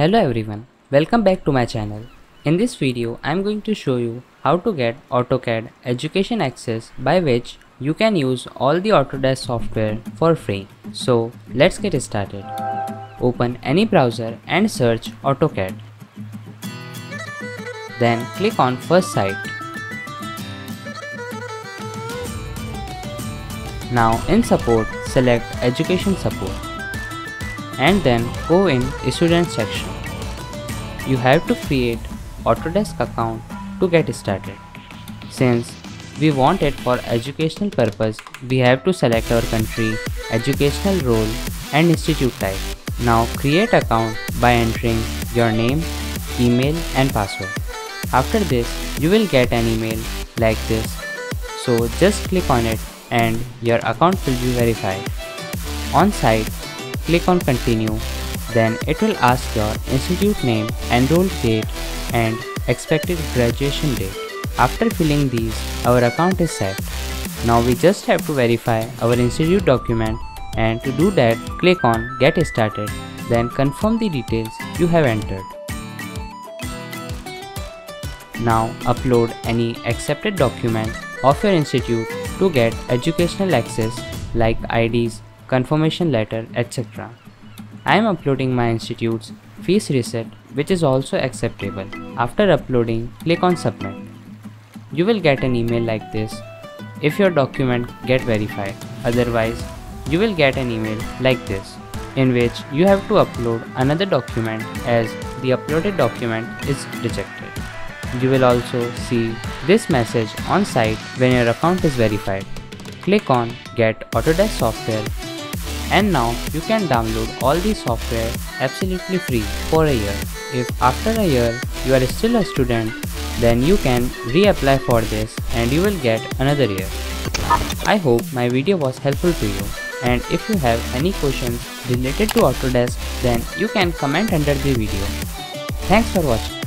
Hello everyone, welcome back to my channel. In this video, I am going to show you how to get AutoCAD Education Access by which you can use all the Autodesk software for free. So let's get started. Open any browser and search AutoCAD. Then click on first site. Now in support, select education support and then go in student section. You have to create Autodesk account to get started. Since we want it for educational purpose, we have to select our country, educational role and institute type. Now create account by entering your name, email and password. After this, you will get an email like this. So just click on it and your account will be verified. On site, click on continue then it will ask your institute name, enrolled date and expected graduation date. After filling these, our account is set. Now we just have to verify our institute document and to do that click on get started then confirm the details you have entered. Now upload any accepted document of your institute to get educational access like IDs, confirmation letter, etc. I am uploading my institute's fees receipt which is also acceptable. After uploading, click on submit. You will get an email like this if your document get verified. Otherwise, you will get an email like this in which you have to upload another document as the uploaded document is rejected. You will also see this message on site when your account is verified. Click on Get Autodesk Software and now you can download all the software absolutely free for a year. If after a year you are still a student, then you can reapply for this and you will get another year. I hope my video was helpful to you and if you have any questions related to Autodesk then you can comment under the video. Thanks for watching.